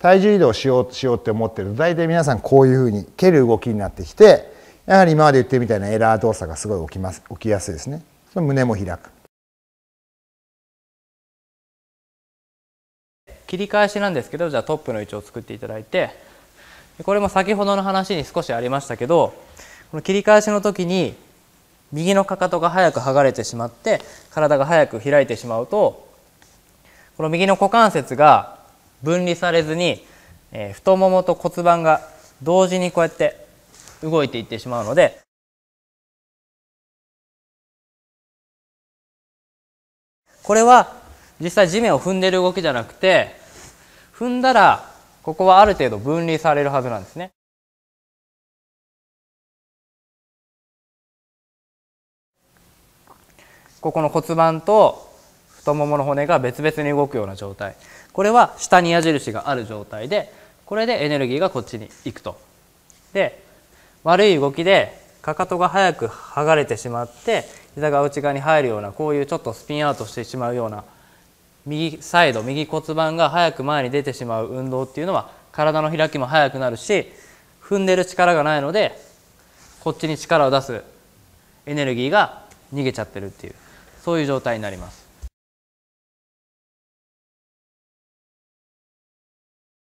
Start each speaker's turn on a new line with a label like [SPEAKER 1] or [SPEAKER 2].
[SPEAKER 1] 体重移動しようしようって思ってる。と大体皆さんこういうふうに蹴る動きになってきてやはり今まで言ってるみたいなエラー動作がすごい起きます起きやすいですね。その胸も開く。
[SPEAKER 2] 切り返しなんですけどじゃあトップの位置を作っていただいてこれも先ほどの話に少しありましたけどこの切り返しの時に右のかかとが早く剥がれてしまって体が早く開いてしまうとこの右の股関節が分離されずに、えー、太ももと骨盤が同時にこうやって動いていってしまうのでこれは実際地面を踏んでる動きじゃなくて踏んだらここはある程度分離されるはずなんですね。ここの骨盤と太ももの骨が別々に動くような状態これは下に矢印がある状態でこれでエネルギーがこっちに行くとで悪い動きでかかとが早く剥がれてしまって膝が内側に入るようなこういうちょっとスピンアウトしてしまうような右サイド右骨盤が早く前に出てしまう運動っていうのは体の開きも速くなるし踏んでる力がないのでこっちに力を出すエネルギーが逃げちゃってるっていうそういう状態になります。